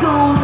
do.